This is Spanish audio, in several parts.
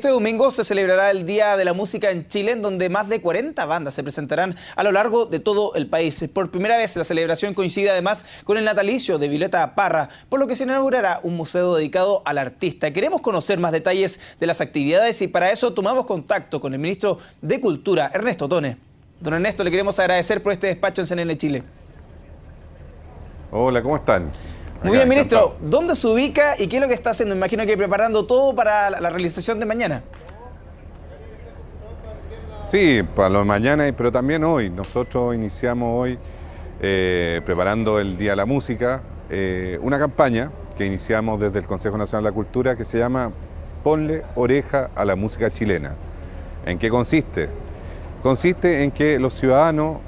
Este domingo se celebrará el Día de la Música en Chile, en donde más de 40 bandas se presentarán a lo largo de todo el país. Por primera vez la celebración coincide además con el natalicio de Violeta Parra, por lo que se inaugurará un museo dedicado al artista. Queremos conocer más detalles de las actividades y para eso tomamos contacto con el ministro de Cultura, Ernesto Tone. Don Ernesto, le queremos agradecer por este despacho en CNN Chile. Hola, ¿cómo están? Muy bien, ministro. ¿Dónde se ubica y qué es lo que está haciendo? Imagino que preparando todo para la realización de mañana. Sí, para lo de mañana, pero también hoy. Nosotros iniciamos hoy eh, preparando el Día de la Música, eh, una campaña que iniciamos desde el Consejo Nacional de la Cultura que se llama Ponle oreja a la música chilena. ¿En qué consiste? Consiste en que los ciudadanos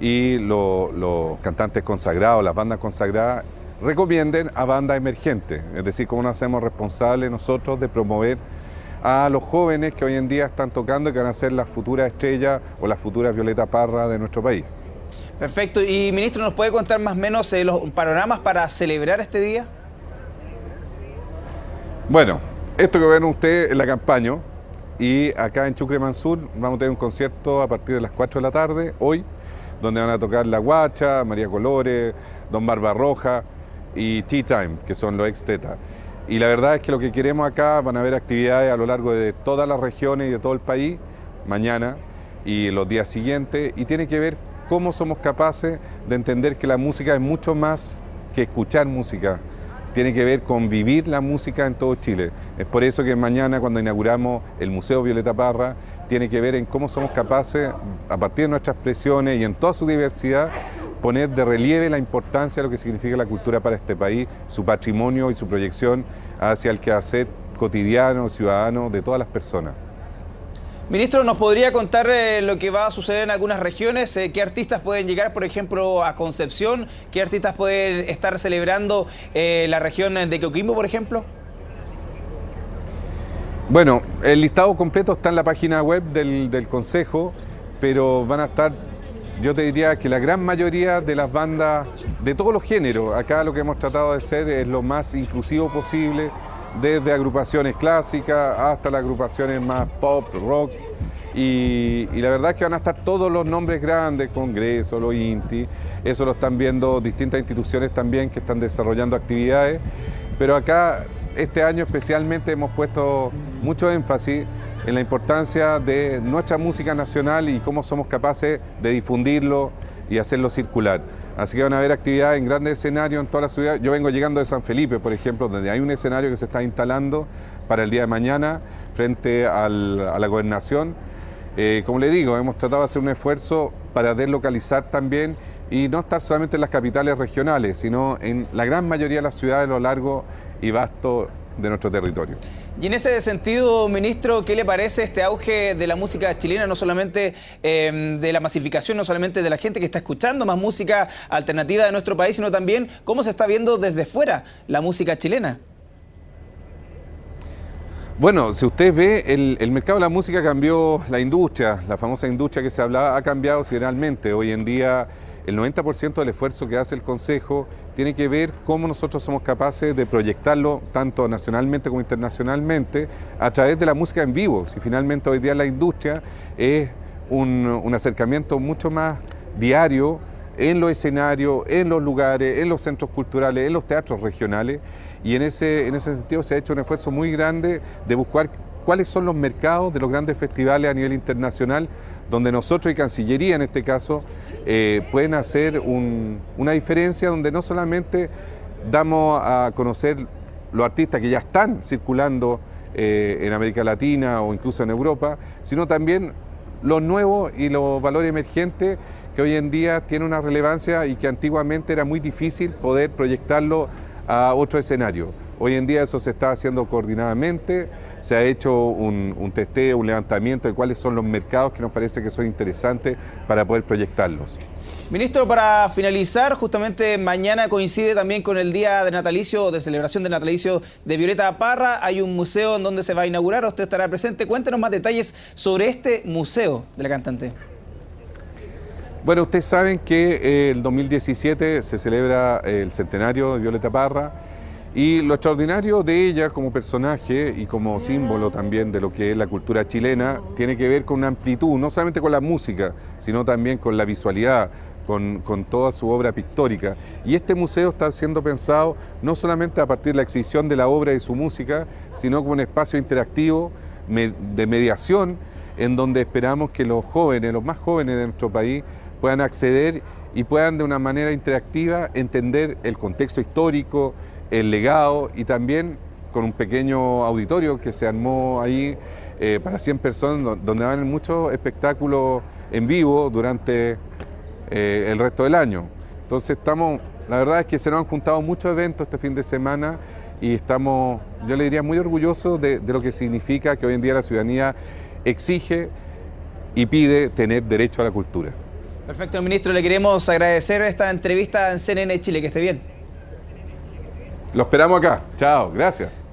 y los cantantes consagrados, las bandas consagradas, recomienden a bandas emergentes, es decir, cómo nos hacemos responsables nosotros de promover a los jóvenes que hoy en día están tocando y que van a ser las futuras estrellas o las futuras Violeta Parra de nuestro país. Perfecto. Y ministro, ¿nos puede contar más o menos eh, los panoramas para celebrar este día? Bueno, esto que ven ustedes es la campaña y acá en Chucre Mansur vamos a tener un concierto a partir de las 4 de la tarde, hoy, donde van a tocar La Guacha, María Colores, Don Barbarroja, y Tea Time, que son los ex Teta. Y la verdad es que lo que queremos acá van a haber actividades a lo largo de todas las regiones y de todo el país, mañana y los días siguientes, y tiene que ver cómo somos capaces de entender que la música es mucho más que escuchar música, tiene que ver con vivir la música en todo Chile. Es por eso que mañana cuando inauguramos el Museo Violeta Parra, tiene que ver en cómo somos capaces, a partir de nuestras presiones y en toda su diversidad, poner de relieve la importancia de lo que significa la cultura para este país, su patrimonio y su proyección hacia el quehacer cotidiano, ciudadano de todas las personas. Ministro, ¿nos podría contar eh, lo que va a suceder en algunas regiones? Eh, ¿Qué artistas pueden llegar, por ejemplo, a Concepción? ¿Qué artistas pueden estar celebrando eh, la región de Coquimbo, por ejemplo? Bueno, el listado completo está en la página web del, del Consejo, pero van a estar yo te diría que la gran mayoría de las bandas de todos los géneros, acá lo que hemos tratado de hacer es lo más inclusivo posible, desde agrupaciones clásicas hasta las agrupaciones más pop, rock, y, la verdad es que van a estar todos los nombres grandes, Congreso, los INTI, eso lo están viendo distintas instituciones también que están desarrollando actividades, pero acá este año especialmente hemos puesto mucho énfasis en la importancia de nuestra música nacional y cómo somos capaces de difundirlo y hacerlo circular. Así que van a haber actividades en grandes escenarios en toda la ciudad. Yo vengo llegando de San Felipe, por ejemplo, donde hay un escenario que se está instalando para el día de mañana frente a la gobernación. Eh, como le digo, hemos tratado de hacer un esfuerzo para deslocalizar también y no estar solamente en las capitales regionales, sino en la gran mayoría de las ciudades a lo largo y vasto de nuestro territorio. Y en ese sentido, ministro, ¿qué le parece este auge de la música chilena, no solamente em, de la masificación, no solamente de la gente que está escuchando más música alternativa de nuestro país, sino también cómo se está viendo desde fuera la música chilena? Bueno, si usted ve, el, mercado de la música cambió, la industria, la famosa industria que se hablaba, ha cambiado generalmente. Hoy en día el 90% del esfuerzo que hace el Consejo tiene que ver cómo nosotros somos capaces de proyectarlo tanto nacionalmente como internacionalmente a través de la música en vivo. Si finalmente hoy día la industria es un, acercamiento mucho más diario en los escenarios, en los lugares, en los centros culturales, en los teatros regionales y en ese, en ese sentido se ha hecho un esfuerzo muy grande de buscar cuáles son los mercados de los grandes festivales a nivel internacional, donde nosotros y Cancillería en este caso eh, pueden hacer una diferencia donde no solamente damos a conocer los artistas que ya están circulando eh, en América Latina o incluso en Europa, sino también los nuevos y los valores emergentes que hoy en día tienen una relevancia y que antiguamente era muy difícil poder proyectarlo a otro escenario. Hoy en día eso se está haciendo coordinadamente, se ha hecho un, testeo, un levantamiento de cuáles son los mercados que nos parece que son interesantes para poder proyectarlos. Ministro, para finalizar, justamente mañana coincide también con el día de natalicio, de celebración de natalicio de Violeta Parra. Hay un museo en donde se va a inaugurar, usted estará presente. Cuéntenos más detalles sobre este museo de la cantante. Bueno, ustedes saben que eh, el 2017 se celebra el centenario de Violeta Parra Y lo extraordinario de ella como personaje y como símbolo también de lo que es la cultura chilena tiene que ver con una amplitud, no solamente con la música, sino también con la visualidad, con, toda su obra pictórica. Y este museo está siendo pensado no solamente a partir de la exhibición de la obra y su música, sino como un espacio interactivo de mediación en donde esperamos que los jóvenes, los más jóvenes de nuestro país, puedan acceder y puedan de una manera interactiva entender el contexto histórico, el legado y también con un pequeño auditorio que se armó ahí eh, para 100 personas, donde van muchos espectáculos en vivo durante eh, el resto del año. Entonces estamos, la verdad es que se nos han juntado muchos eventos este fin de semana y estamos, yo le diría, muy orgullosos de, lo que significa que hoy en día la ciudadanía exige y pide tener derecho a la cultura. Perfecto, ministro, le queremos agradecer esta entrevista en CNN Chile, que esté bien. Lo esperamos acá. Chao, gracias.